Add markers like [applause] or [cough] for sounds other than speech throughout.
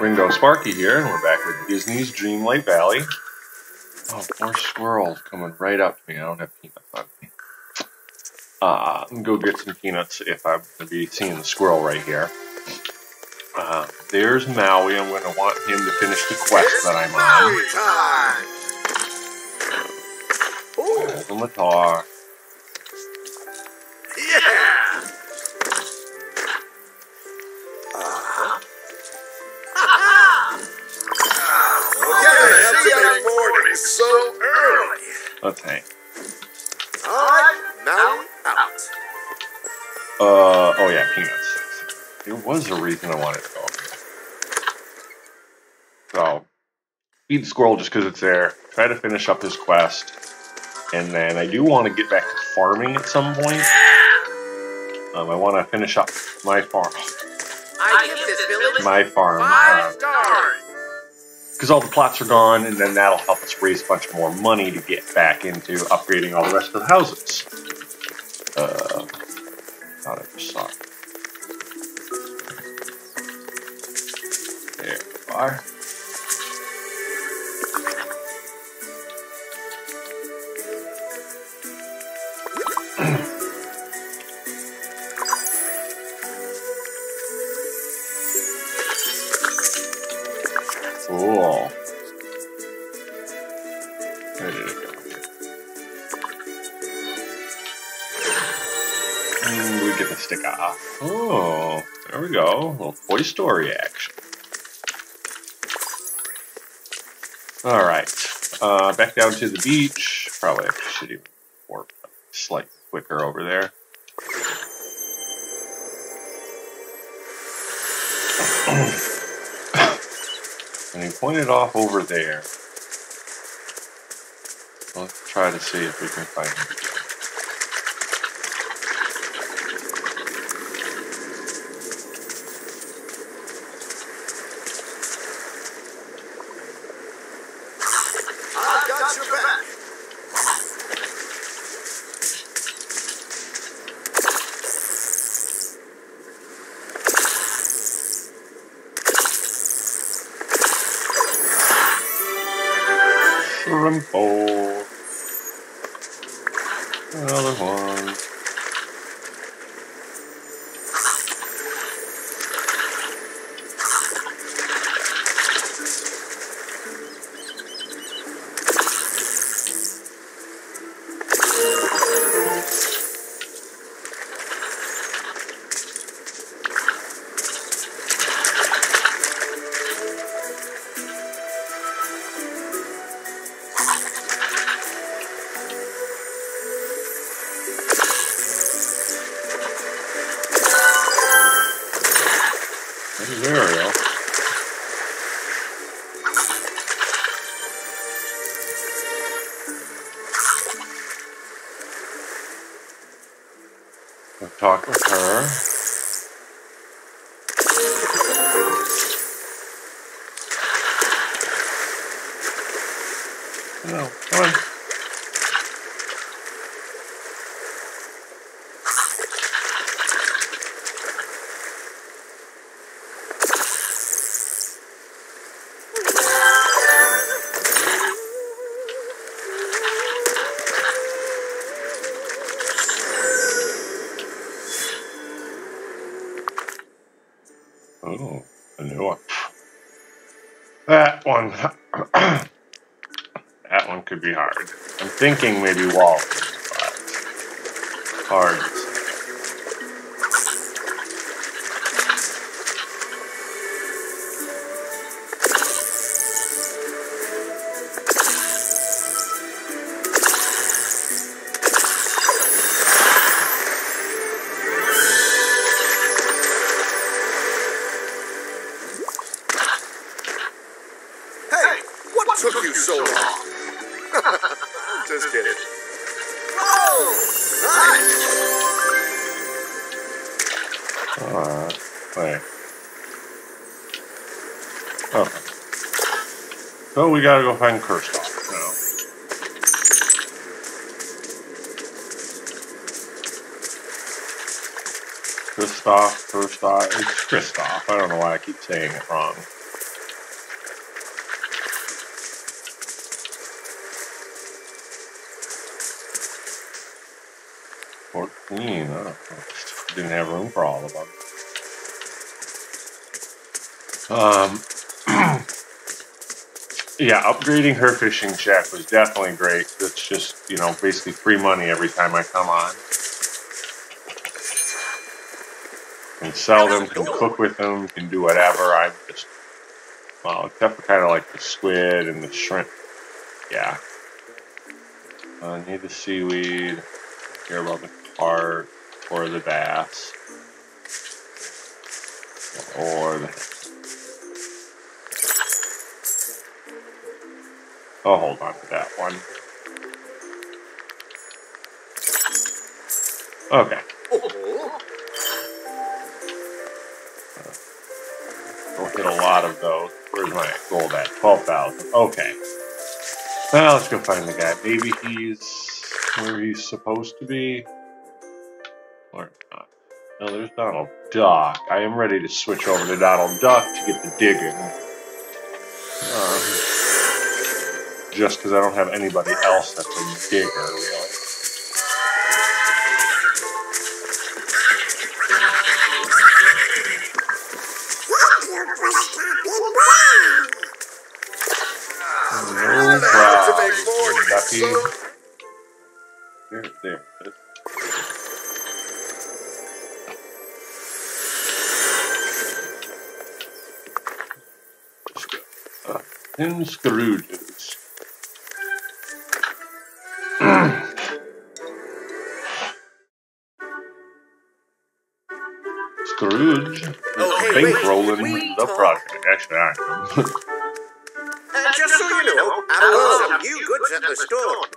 Ringo Sparky here, and we're back with Disney's Dreamlight Valley. Oh, more squirrels coming right up to me. I don't have peanuts on me. Uh, I'm go get some peanuts if I'm going to be seeing the squirrel right here. Uh, there's Maui. I'm going to want him to finish the quest that I'm on. There's the Matar. Early. Alright, now out. Uh, oh yeah, peanuts. There was a reason I wanted to go up here. So, feed the squirrel just because it's there. Try to finish up his quest. And then I do want to get back to farming at some point. Um, I want to finish up my farm. I give this village My farm. stars. Because all the plots are gone, and then that'll help us raise a bunch more money to get back into upgrading all the rest of the houses. Toy Story action. Alright. Uh, back down to the beach. Probably should even work slightly quicker over there. [coughs] And he pointed off over there. Let's try to see if we can find him. One could be hard. I'm thinking maybe wall, but hard. gotta go find Kirsten. Kristoff, Kristoff, it's Kristoff. I don't know why I keep saying it wrong. Fourteen. Didn't have room for all of them. Um yeah, upgrading her fishing shack was definitely great. It's just, you know, basically free money every time I come on. Can sell them, can cook with them, can do whatever. I just, well, except for kind of like the squid and the shrimp. Yeah. Uh, I need the seaweed. Care about the carp or the bass or the I'll hold on to that one. Okay. We'll hit a lot of those. Where's my gold at? 12,000. Okay. Now let's go find the guy. Maybe he's where he's supposed to be. Or not. No, there's Donald Duck. I am ready to switch over to Donald Duck to get the digging. Um, just because I don't have anybody else that's a digger, really. No problem, Ducky. There, there. Uh, Hey, wait. bankrolling We the talk- project. Actually, I am. Uh, just so you know, I bought some new goods at the store.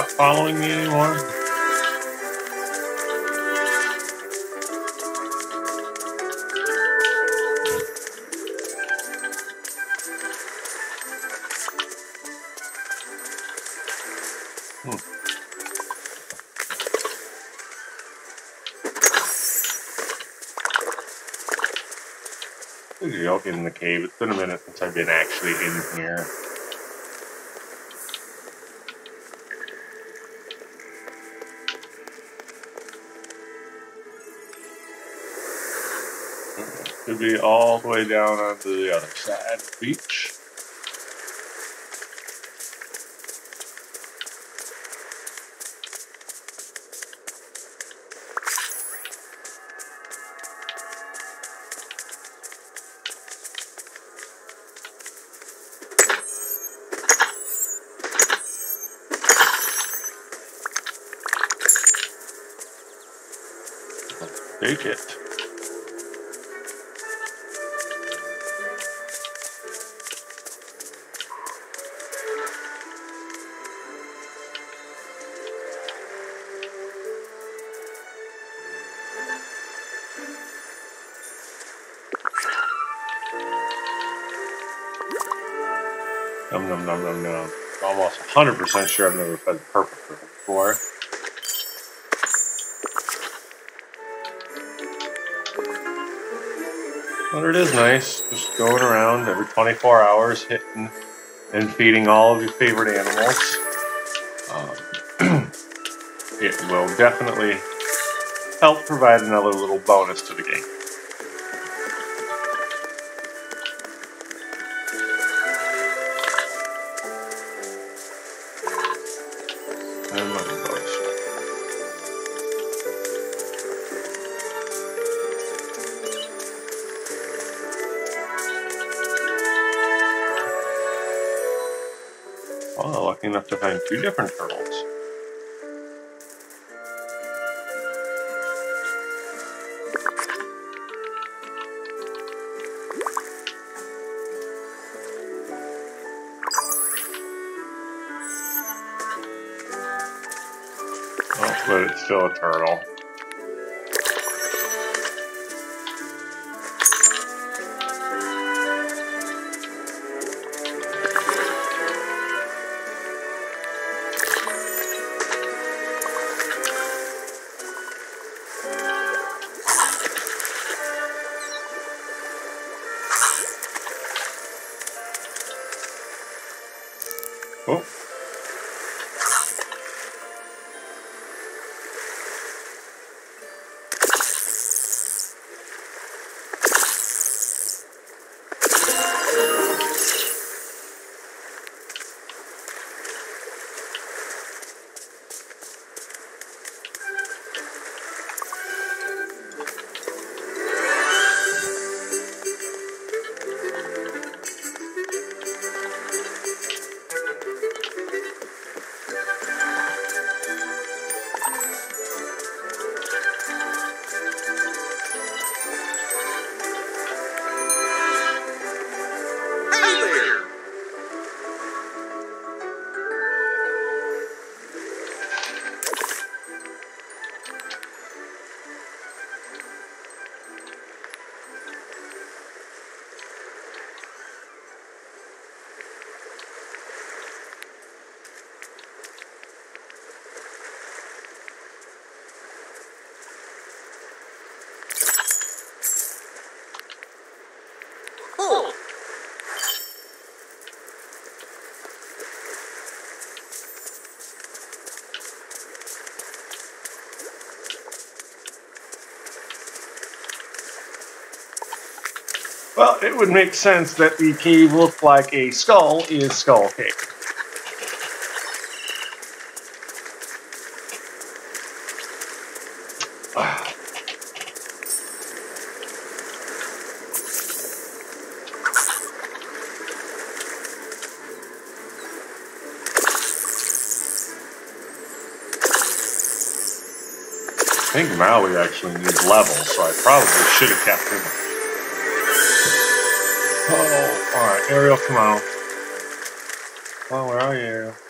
A following me anymore? Hmm. Go, in the cave. It's been a minute since I've been actually in here. Could be all the way down onto the other side beach. Almost 100% sure I've never fed purple before. But it is nice just going around every 24 hours, hitting and feeding all of your favorite animals. Um, [clears throat] it will definitely help provide another little bonus to the game. two different turtles. Oh, but it's still a turtle. It would make sense that the cave looked like a skull is Skull Cave. [sighs] I think Maui actually needs levels, so I probably should have kept him. Oh, alright, Ariel, come on. Well, where are you?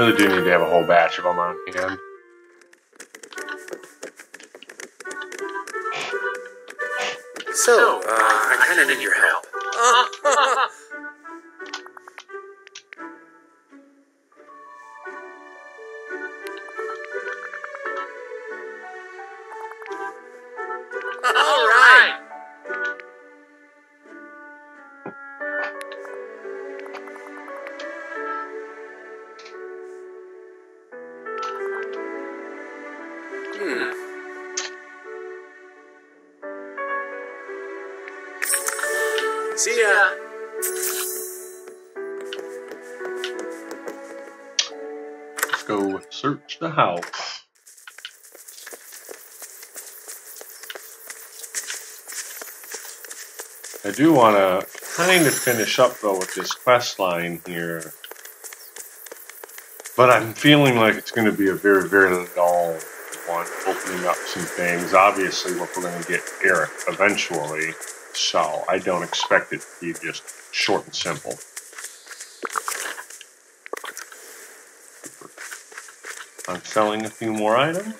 Really do need to have a whole batch of them on hand. so, I do want to kind of finish up though with this quest line here. But I'm feeling like it's going to be a very, very long one, opening up some things. Obviously, we're going to get Eric eventually, so I don't expect it to be just short and simple. I'm selling a few more items.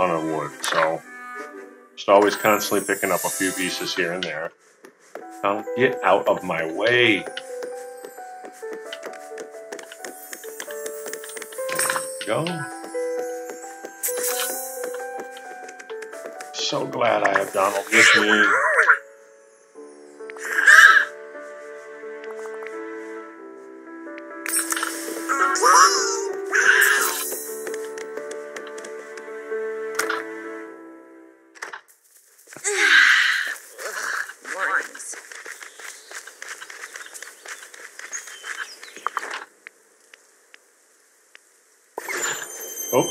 Ton of wood, so just always constantly picking up a few pieces here and there. Now get out of my way. Go. So glad I have Donald with me.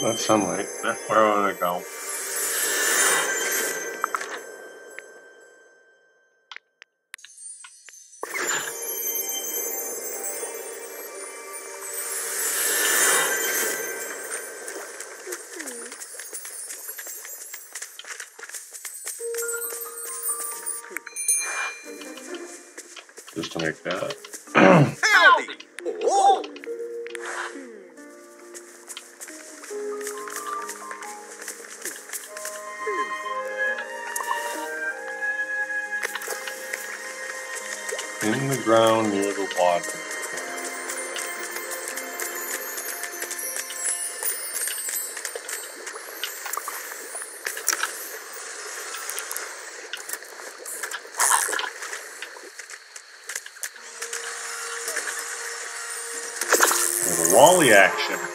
That's sunlight. That's where I want to go. Little WALL-E action.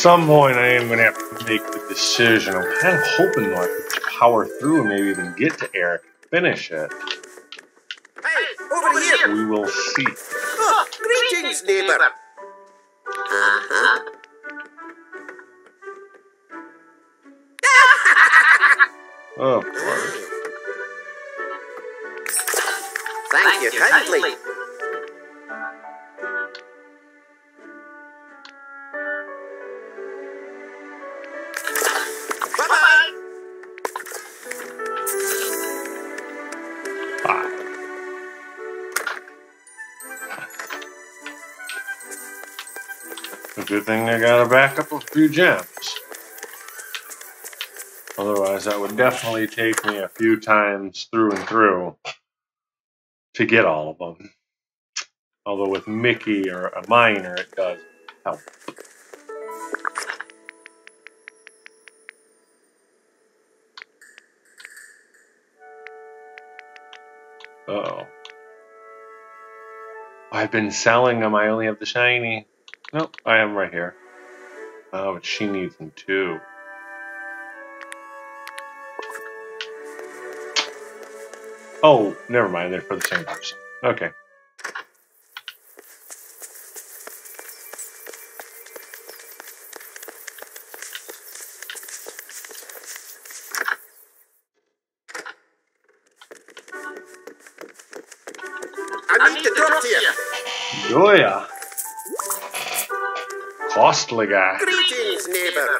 Some point, I am going to have to make the decision. I'm kind of hoping that I could power through and maybe even get to Eric, and finish it. Hey, over here. We will see. Oh, greetings, neighbor. Uh-huh. Of course. Thank you kindly. Bye-bye. Good thing I got a backup of a few gems. Otherwise, that would definitely take me a few times through and through to get all of them. Although with Mickey or a miner, it does help. Uh-oh. I've been selling them. I only have the shiny. Nope, I am right here. Oh, but she needs them too. Oh, never mind. They're for the same person. Okay. I need the drops here. Joya. Costly guy. Greetings, neighbor.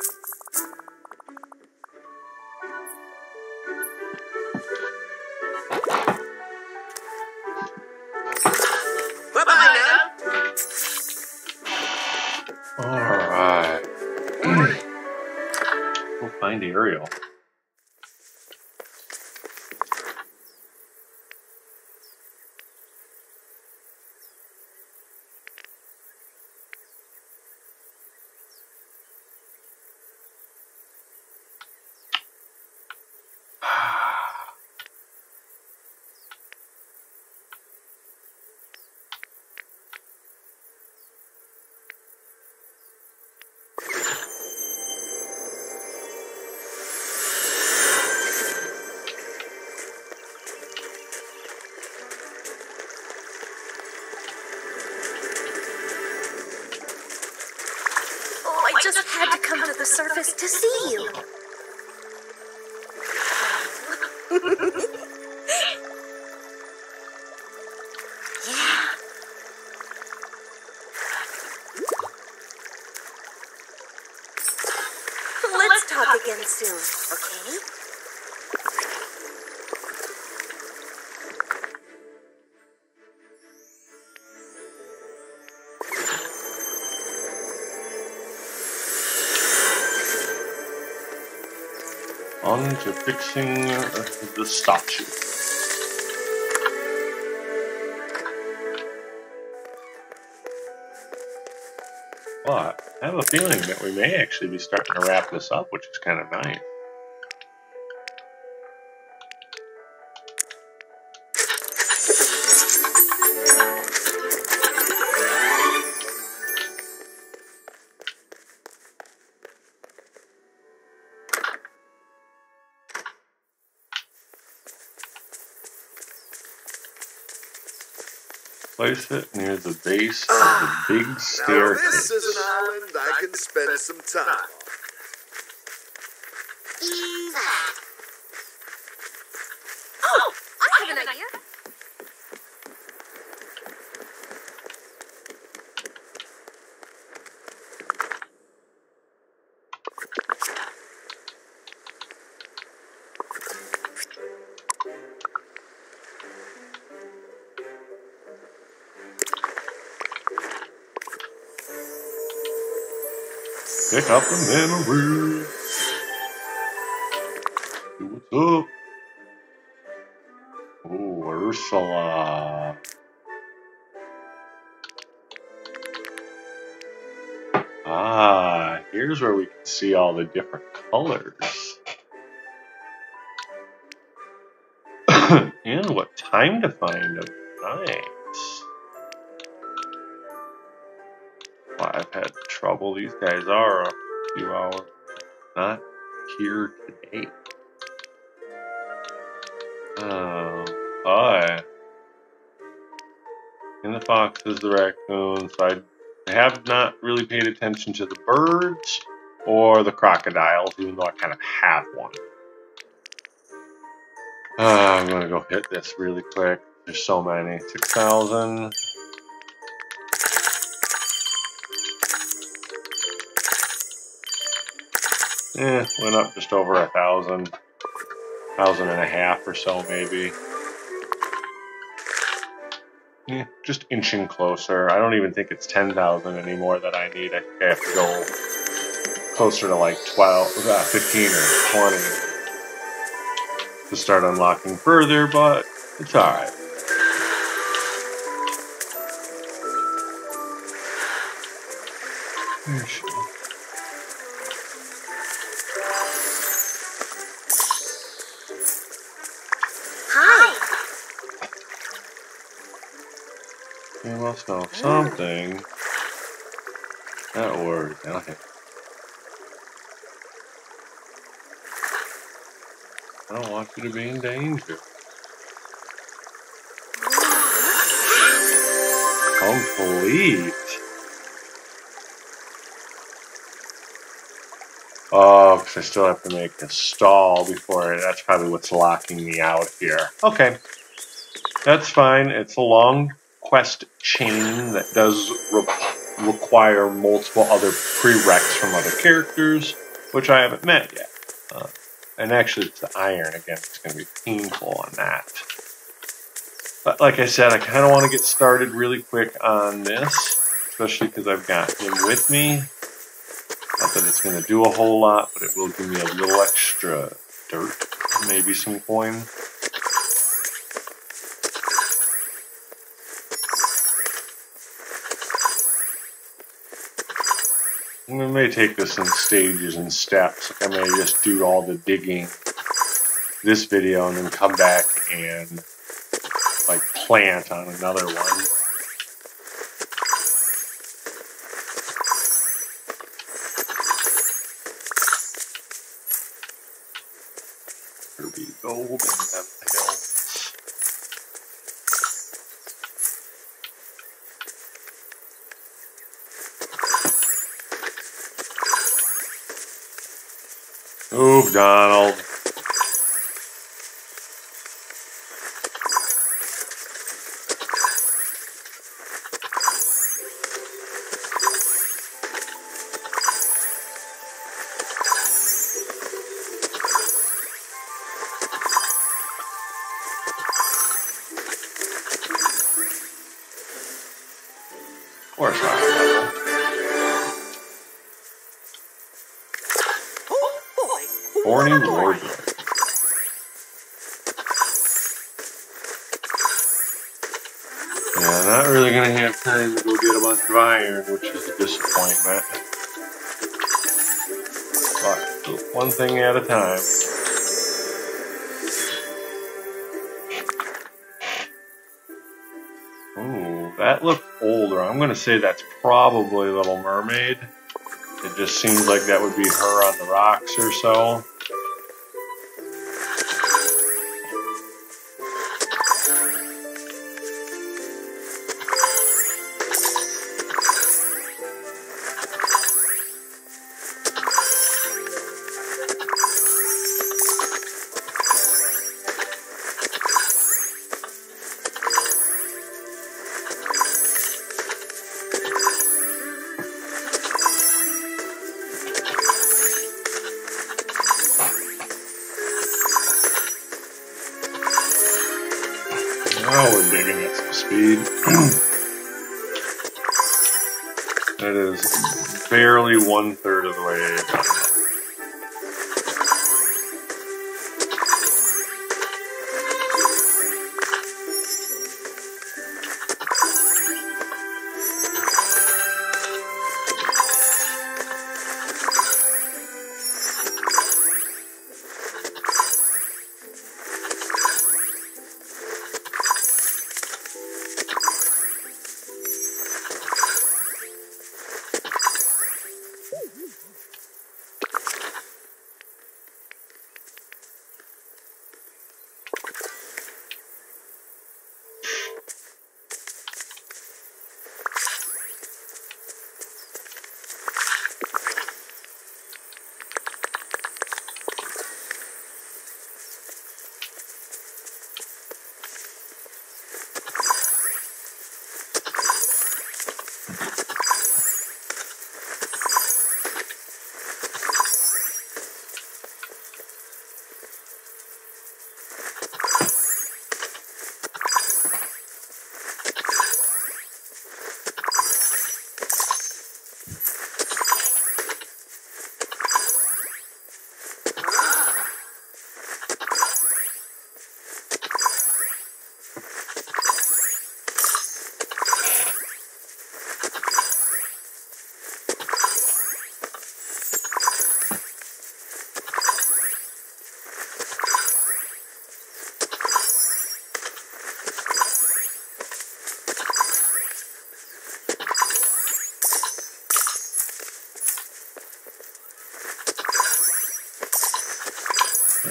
Again soon, okay? On to fixing uh, the statue. I have a feeling that we may actually be starting to wrap this up, which is kind of nice. Place it near the base of the big Now staircase. this is an island I can spend some time on. Pick up the memory. Hey, What's up? Oh, Ursula. Ah, here's where we can see all the different colors. [coughs] and what time to find them. Nice. Trouble. These guys are a few hours. Not here today. Oh, hi. And the foxes, the raccoons. I have not really paid attention to the birds or the crocodiles, even though I kind of have one. Uh, I'm gonna go hit this really quick. There's so many. 6,000. Eh, went up just over a thousand. Thousand and a half or so, maybe. Yeah, just inching closer. I don't even think it's 10,000 anymore that I need. I think I have to go closer to like 12, uh, 15 or 20 to start unlocking further, but it's alright. You something. That word. Okay. I don't want you to be in danger. Complete. Oh, because I still have to make a stall before. That's probably what's locking me out here. Okay. That's fine. It's a long quest chain that does re- require multiple other prereqs from other characters, which I haven't met yet. Uh, and actually, it's the iron again. It's going to be painful on that. But like I said, I kind of want to get started really quick on this, especially because I've got him with me. Not that it's going to do a whole lot, but it will give me a little extra dirt, maybe some coin. I may take this in stages and steps. I may just do all the digging this video and then come back and like plant on another one. Ruby gold and then hills. Move, not really gonna have time to go get a bunch of iron, which is a disappointment. But one thing at a time. Ooh, that looked older. I'm gonna say that's probably Little Mermaid. It just seems like that would be her on the rocks or so.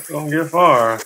Don't get far.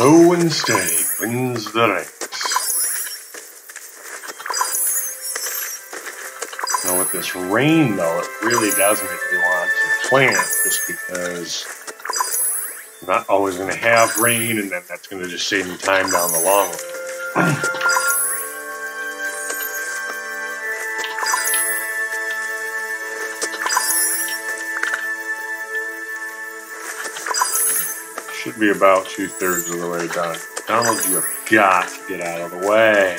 Slow and steady wins the race. Now with this rain though, it really does make me want to plant just because I'm not always going to have rain and then that's going to just save me time down the long. Be about two thirds of the way done. Donald, you have got to get out of the way.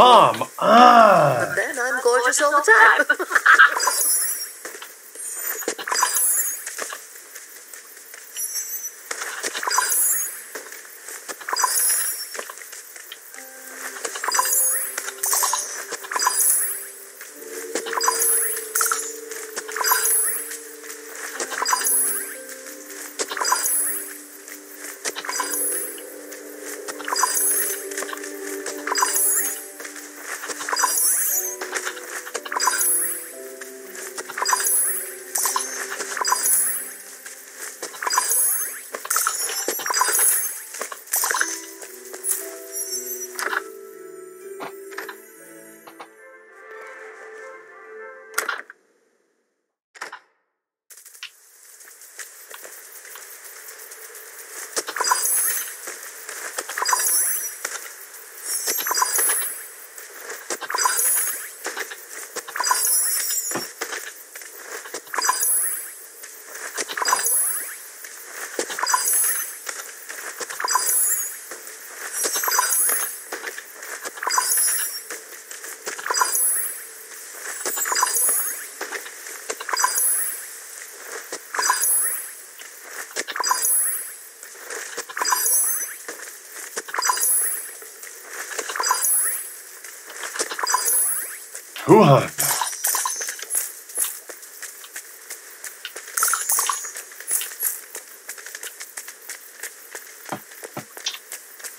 Come on! Ah. Then I'm gorgeous all the time. [laughs]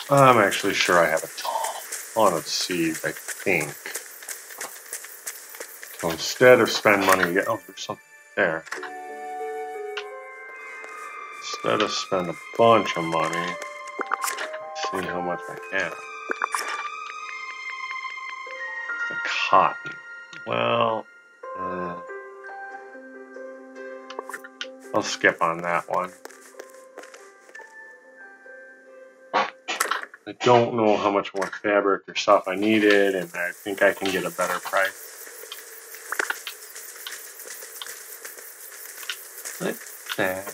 I'm actually sure I have a ton of seeds, I think. So instead of spend money, oh, there's something there. Instead of spend a bunch of money, Cotton. Well, uh, I'll skip on that one. I don't know how much more fabric or stuff I needed, and I think I can get a better price. What's that?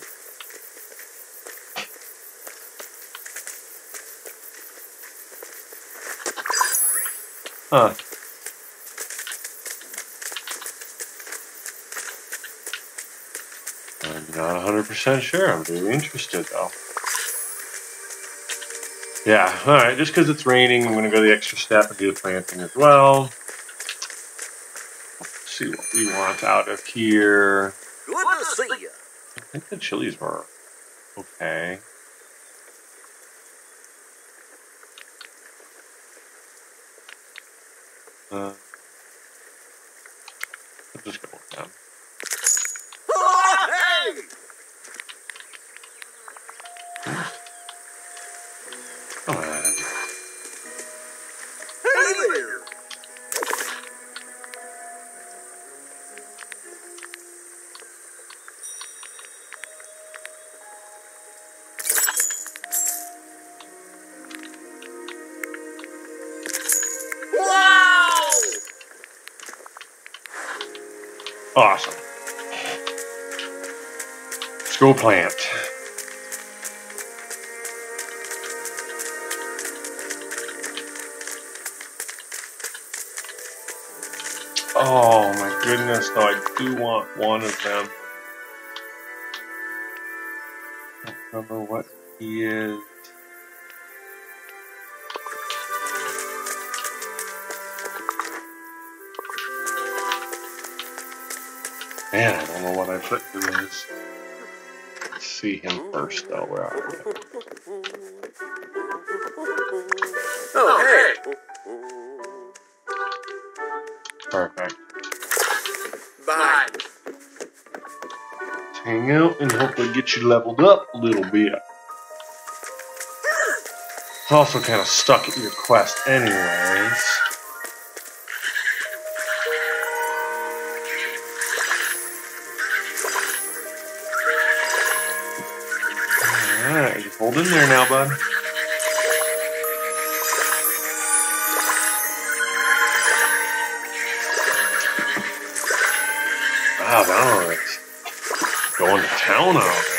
Huh. I'm not 100% sure. I'm very interested, though. Yeah, alright, just because it's raining, I'm going to go the extra step and do the planting as well. Let's see what we want out of here. Good to see you. I think the chilies were okay. Awesome. Let's go plant. Oh my goodness, though I do want one of them. I don't remember what he is. Man, I don't know what I put in this. Let's see him first, though. Where are we? Oh, oh hey. Perfect. Bye. Let's hang out and hopefully get you leveled up a little bit. It's also kind of stuck at your quest, anyways. In there now, bud. Wow, Valor is going to town out there.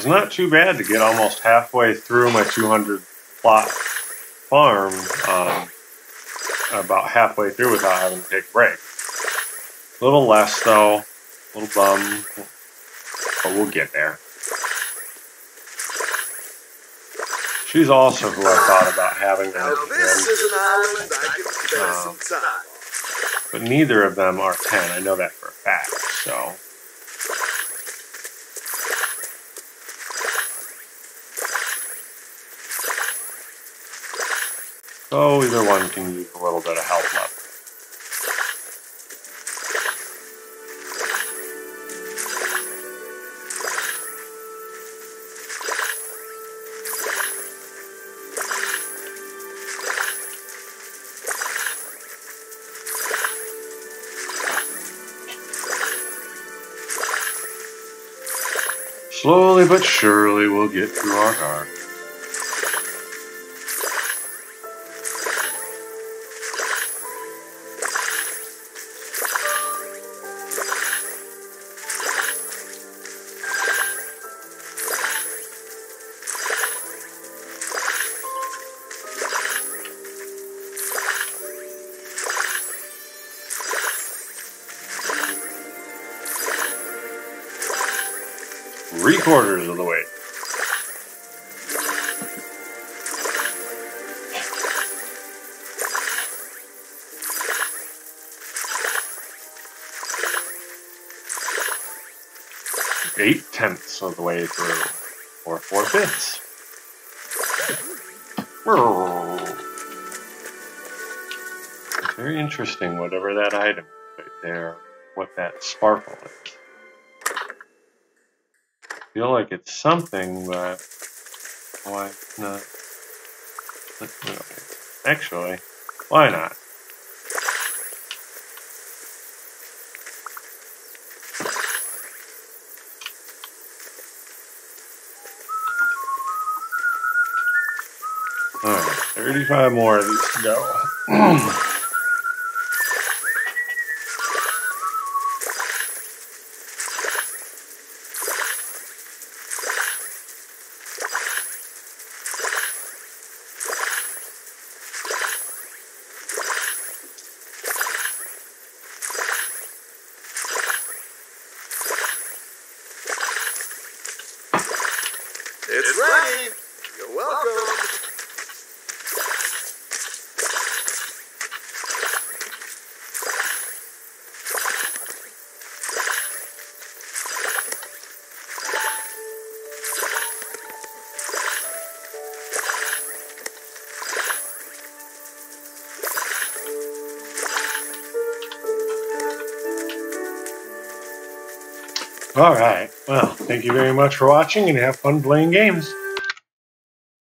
It's not too bad to get almost halfway through my 200 plot farm, um, about halfway through without having to take a break. A little less though, a little bum, but we'll get there. She's also who I thought about having Now, on this is an island I can spend some time. but neither of them are 10. I know that for a fact, so. So either one can use a little bit of help left. Slowly but surely we'll get through our car. Feel like it's something, but why not? Actually, why not? Alright, 35 more of these to go. [clears throat] Alright, well, thank you very much for watching and have fun playing games.